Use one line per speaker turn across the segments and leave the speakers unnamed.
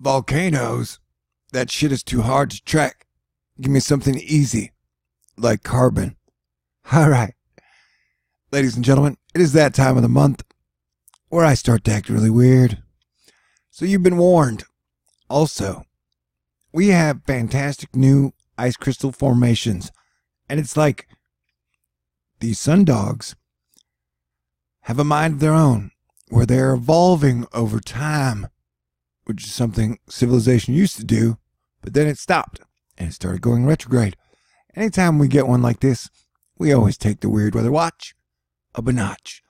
Volcanoes? That shit is too hard to track. Give me something easy, like carbon. All right. Ladies and gentlemen, it is that time of the month where I start to act really weird. So you've been warned. Also, we have fantastic new ice crystal formations. And it's like these sun dogs have a mind of their own where they're evolving over time, which is something civilization used to do, but then it stopped and it started going retrograde. Anytime we get one like this, we always take the weird weather watch up a notch.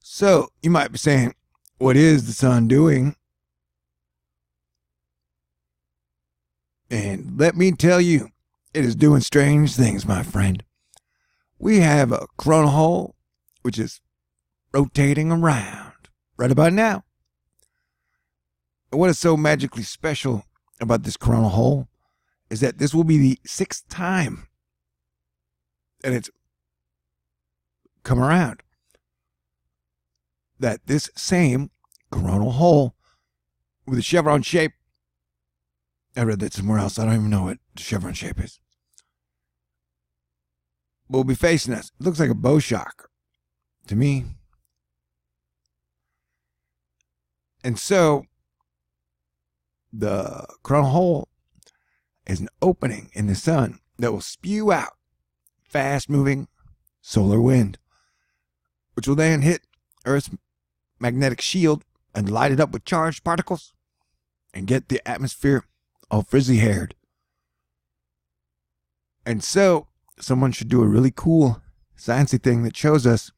So you might be saying, what is the sun doing? And let me tell you, it is doing strange things, my friend. We have a coronal hole, which is rotating around right about now. What is so magically special about this coronal hole is that this will be the sixth time and it's come around that this same coronal hole with a chevron shape I read that somewhere else. I don't even know what the chevron shape is. Will be facing us. It looks like a bow shock to me. And so the coronal hole is an opening in the sun that will spew out fast moving solar wind, which will then hit Earth's magnetic shield and light it up with charged particles and get the atmosphere all frizzy haired. And so, someone should do a really cool sciencey thing that shows us,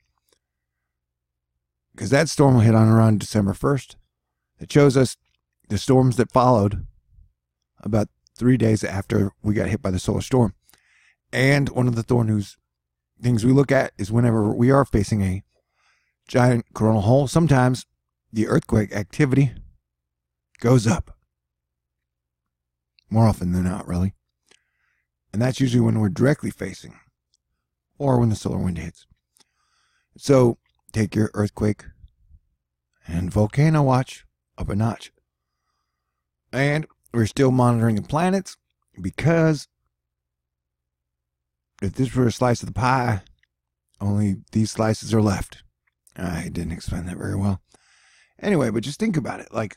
because that storm will hit on around December 1st, that shows us the storms that followed about three days after we got hit by the solar storm. And one of the Thor News things we look at is whenever we are facing a giant coronal hole, sometimes the earthquake activity goes up. More often than not, really. And that's usually when we're directly facing or when the solar wind hits. So take your earthquake and volcano watch up a notch. And we're still monitoring the planets because if this were a slice of the pie, only these slices are left. I didn't explain that very well. Anyway, but just think about it. Like,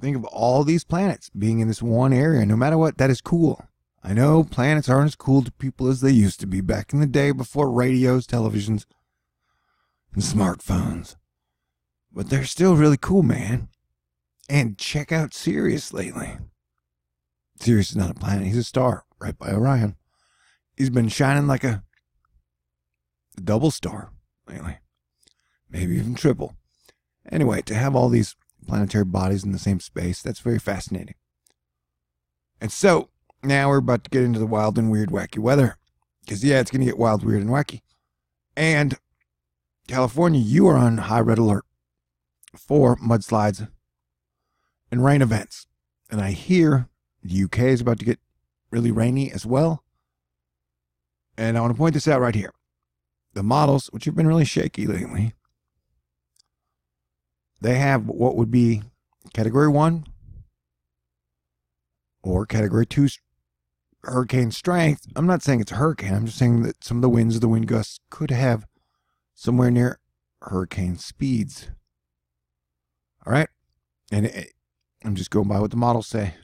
think of all these planets being in this one area. No matter what, that is cool. I know planets aren't as cool to people as they used to be back in the day before radios, televisions, and smartphones. But they're still really cool, man. And check out Sirius lately. Sirius is not a planet, he's a star right by Orion. He's been shining like a, double star lately, maybe even triple. Anyway, to have all these planetary bodies in the same space, that's very fascinating. And so, now we're about to get into the wild and weird, wacky weather. Because, yeah, it's going to get wild, weird, and wacky. And California, you are on high red alert for mudslides and rain events. And I hear the UK is about to get really rainy as well. And I want to point this out right here. The models, which have been really shaky lately, they have what would be category one or category two hurricane strength. I'm not saying it's a hurricane. I'm just saying that some of the winds, the wind gusts could have somewhere near hurricane speeds. All right. And it, I'm just going by what the models say.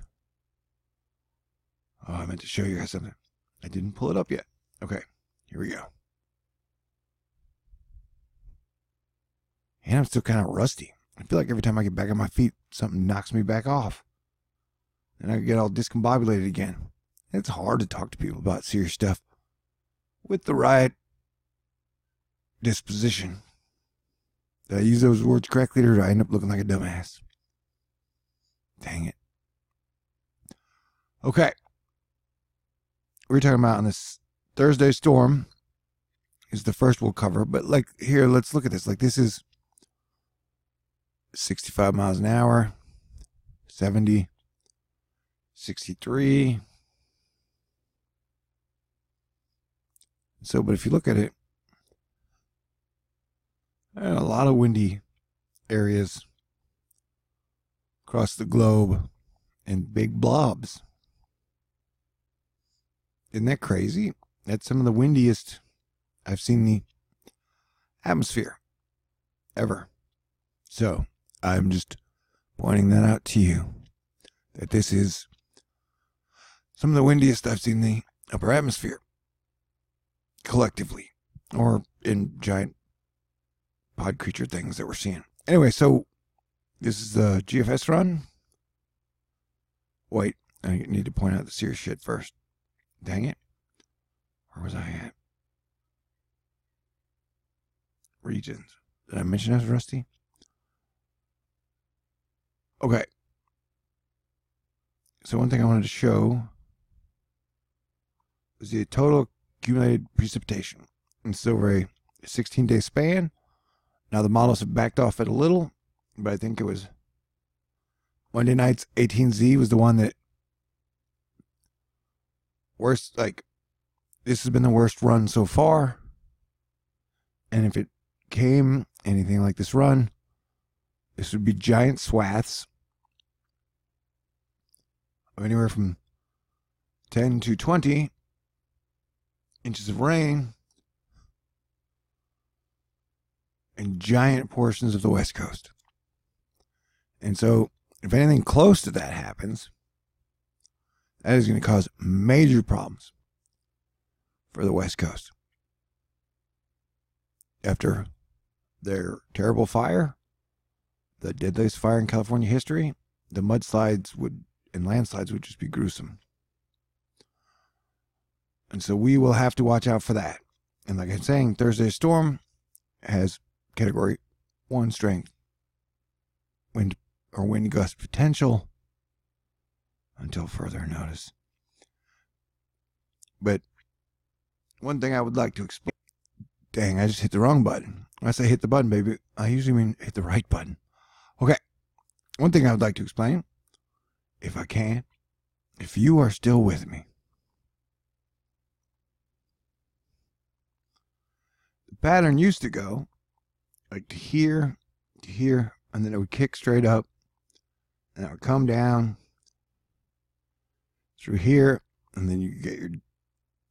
Oh, I meant to show you guys something. I didn't pull it up yet. Okay, here we go. And I'm still kind of rusty. I feel like every time I get back on my feet, something knocks me back off. And I get all discombobulated again. It's hard to talk to people about serious stuff with the right disposition. Did I use those words correctly or did I end up looking like a dumbass? Dang it. Okay. We are talking about on this Thursday storm is the first we'll cover, but like here, let's look at this. Like this is 65 miles an hour, 70, 63. So, but if you look at it, a lot of windy areas across the globe in big blobs. Isn't that crazy? That's some of the windiest I've seen the atmosphere ever. So I'm just pointing that out to you that this is some of the windiest I've seen the upper atmosphere collectively or in giant pod creature things that we're seeing. Anyway, so this is the GFS run. Wait, I need to point out the serious shit first. Dang it. Where was I at? Regions. Did I mention that, Rusty? Okay. So one thing I wanted to show is the total accumulated precipitation. And so over a 16 day span. Now the models have backed off it a little, but I think it was Monday night's 18Z was the one that worst like this has been the worst run so far. And if it came anything like this run, this would be giant swaths of anywhere from 10 to 20 inches of rain and giant portions of the West Coast. And so, if anything close to that happens, that is going to cause major problems for the West Coast. After their terrible fire, the deadliest fire in California history, the mudslides would and landslides would just be gruesome. And so we will have to watch out for that. And like I'm saying, Thursday's storm has category one strength wind or wind gust potential until further notice. But one thing I would like to explain dang, I just hit the wrong button. When I say hit the button, baby, I usually mean hit the right button. Okay. One thing I would like to explain, if I can, if you are still with me, the pattern used to go like to here, to here, and then it would kick straight up, and it would come down through here, and then you get your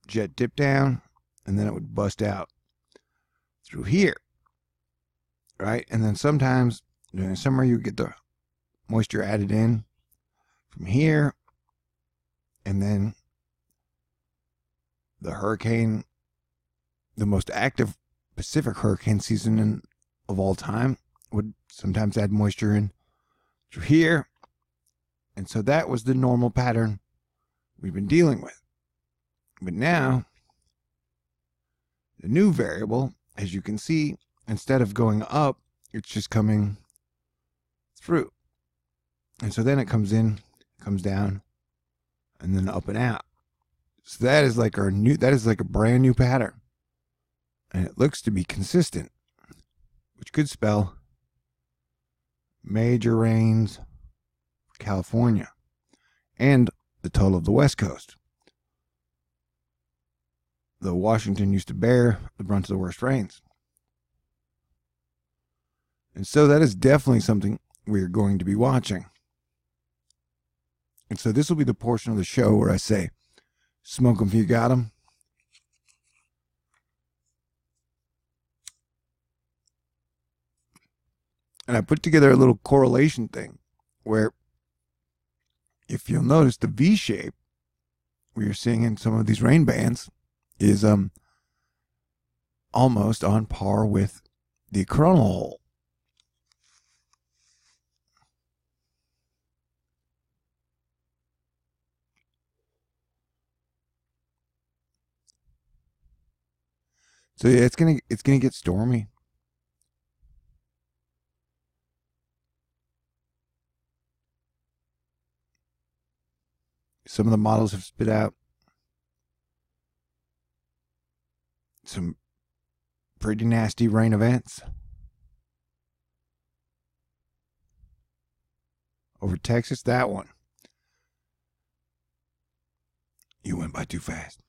jet dip down, and then it would bust out through here, right? And then sometimes during summer you get the moisture added in from here, and then the hurricane, the most active Pacific hurricane season in of all time would sometimes add moisture in through here. And so that was the normal pattern we've been dealing with. But now, the new variable, as you can see, instead of going up, it's just coming through. And so then it comes in, comes down, and then up and out. So that is like our new, that is like a brand new pattern. And it looks to be consistent which could spell major rains California and the total of the West Coast. Though Washington used to bear the brunt of the worst rains. And so that is definitely something we're going to be watching. And so this will be the portion of the show where I say, smoke 'em if you got 'em. And I put together a little correlation thing where if you'll notice the V shape we are seeing in some of these rain bands is um almost on par with the coronal hole. So yeah, it's gonna it's gonna get stormy. Some of the models have spit out some pretty nasty rain events. Over Texas, that one. You went by too fast.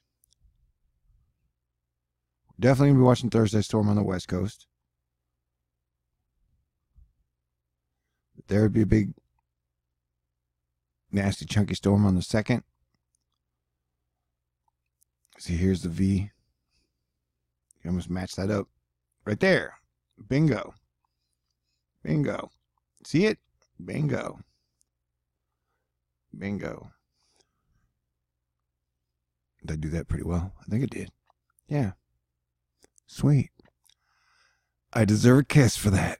Definitely gonna be watching Thursday Storm on the West Coast. There would be a big nasty chunky storm on the second. See, here's the V. You almost match that up. Right there. Bingo. Bingo. See it? Bingo. Bingo. Did I do that pretty well? I think it did. Yeah. Sweet. I deserve a kiss for that.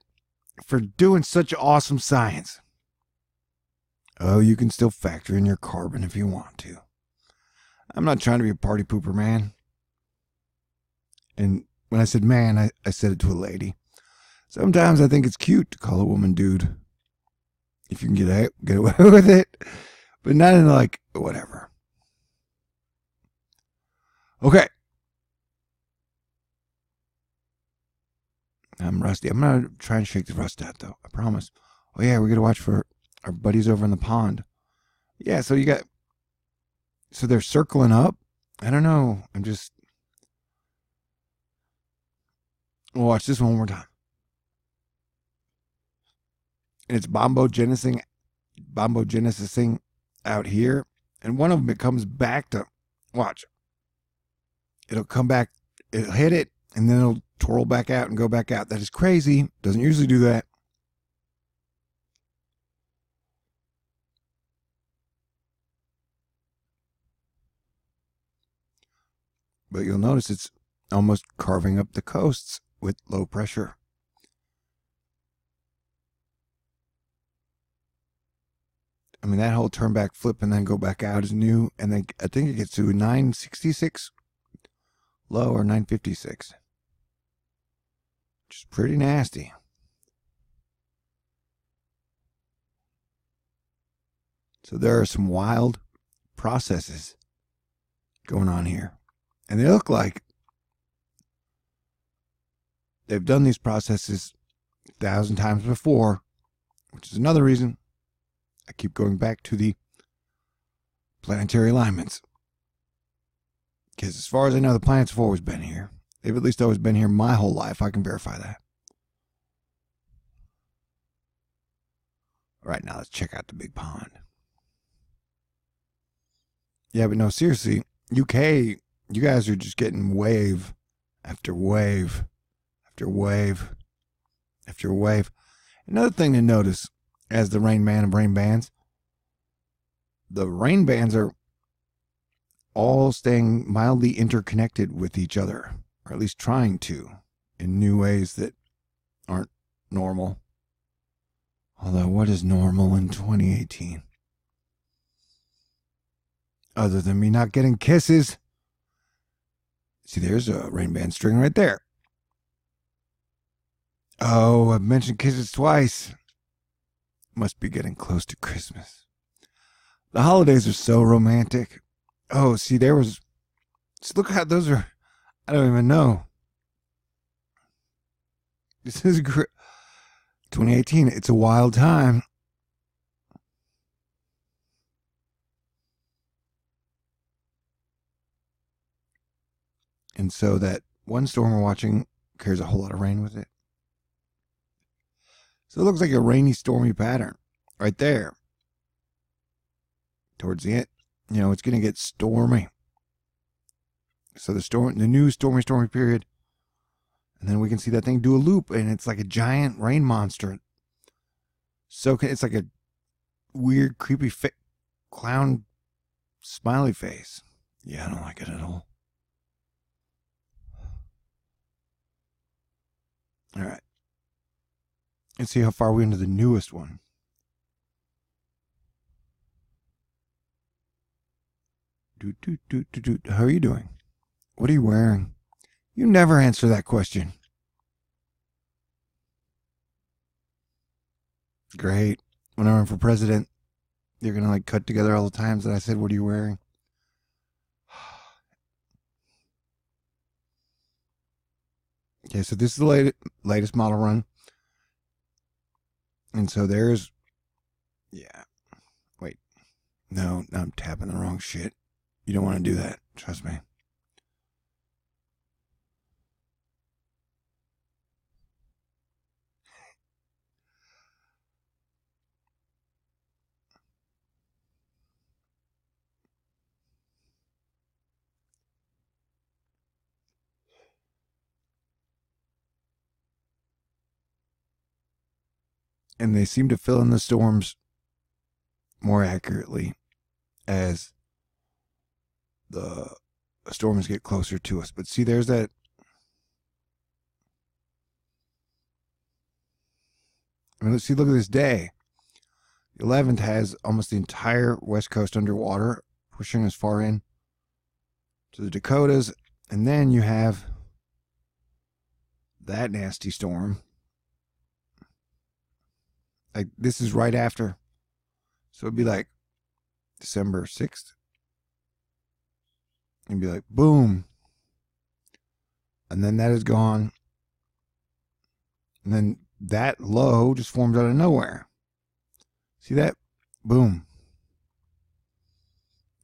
For doing such awesome science. Oh, you can still factor in your carbon if you want to. I'm not trying to be a party pooper, man. And when I said man, I, I said it to a lady. Sometimes I think it's cute to call a woman dude. If you can get get away with it. But not in like, whatever. Okay. I'm rusty. I'm gonna try and shake the rust out though. I promise. Oh yeah, we're gonna watch for our buddies over in the pond. Yeah, so you got so they're circling up. I don't know. I'm just we'll watch this one more time. And it's bombogenesing bombogenesising out here. And one of them it comes back to watch. It'll come back, it'll hit it, and then it'll twirl back out and go back out. That is crazy. Doesn't usually do that. But you'll notice it's almost carving up the coasts with low pressure. I mean, that whole turn back flip and then go back out is new. And then I think it gets to 966 low or 956. Which is pretty nasty. So there are some wild processes going on here. And they look like they've done these processes a thousand times before, which is another reason I keep going back to the planetary alignments. Because as far as I know, the planets have always been here. They've at least always been here my whole life. I can verify that. All right, now let's check out the big pond. Yeah, but no, seriously, UK, you guys are just getting wave after wave after wave after wave. Another thing to notice as the rain man and rain bands, the rain bands are all staying mildly interconnected with each other, or at least trying to, in new ways that aren't normal. Although, what is normal in 2018? Other than me not getting kisses. See, there's a rain band string right there. Oh, I've mentioned kisses twice. Must be getting close to Christmas. The holidays are so romantic. Oh, see, there was. See, look how those are. I don't even know. This is great. 2018. It's a wild time. And so that one storm we're watching carries a whole lot of rain with it. So it looks like a rainy, stormy pattern right there. Towards the end, you know, it's going to get stormy. So the storm, the new stormy, stormy period, and then we can see that thing do a loop, and it's like a giant rain monster. So it's like a weird, creepy clown smiley face. Yeah, I don't like it at all. All right. Let's see how far we're into the newest one. Do, do, do, do, do. How are you doing? What are you wearing? You never answer that question. Great. When I run for president, you're going to like cut together all the times that I said, What are you wearing? Okay, so this is the latest, latest model run. And so there's, yeah. Wait, no, I'm tapping the wrong shit. You don't want to do that. Trust me. And they seem to fill in the storms more accurately as the storms get closer to us. But see, there's that. I mean, let's see. Look at this day. The 11th has almost the entire west coast underwater, pushing as far in to the Dakotas, and then you have that nasty storm. Like this is right after, so it'd be like December 6th, and be like, boom. And then that is gone. And then that low just forms out of nowhere. See that? Boom.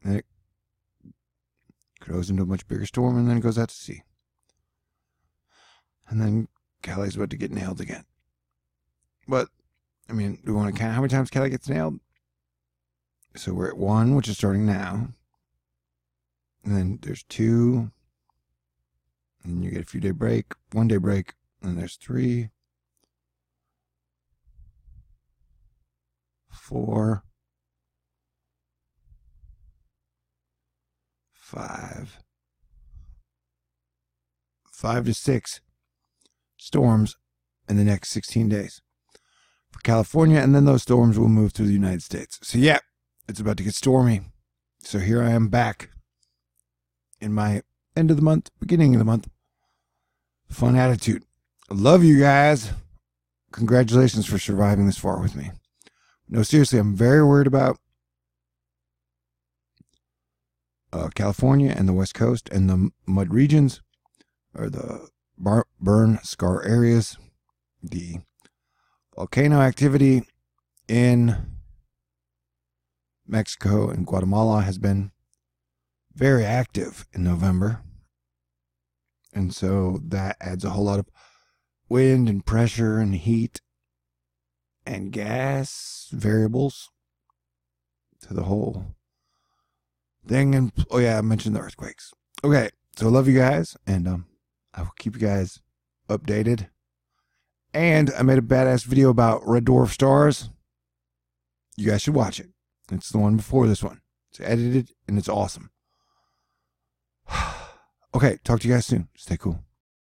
And it grows into a much bigger storm and then it goes out to sea. And then Cali's about to get nailed again. But, I mean, do we want to count how many times Cali gets nailed? So we're at one, which is starting now. And then there's two. And you get a few day break, one day break. And there's three, four, five, five to six storms in the next 16 days California. And then those storms will move through the United States. So, yeah, it's about to get stormy. So here I am back in my end of the month, beginning of the month. Fun attitude. I love you guys. Congratulations for surviving this far with me. No, seriously, I'm very worried about uh, California and the West Coast and the mud regions, or the burn scar areas, the volcano activity in Mexico and Guatemala has been very active in November. And so that adds a whole lot of wind and pressure and heat and gas variables to the whole thing. And oh, yeah, I mentioned the earthquakes. Okay, so I love you guys, and um, I will keep you guys updated. And I made a badass video about red dwarf stars. You guys should watch it. It's the one before this one. It's edited and it's awesome. okay, talk to you guys soon. Stay cool.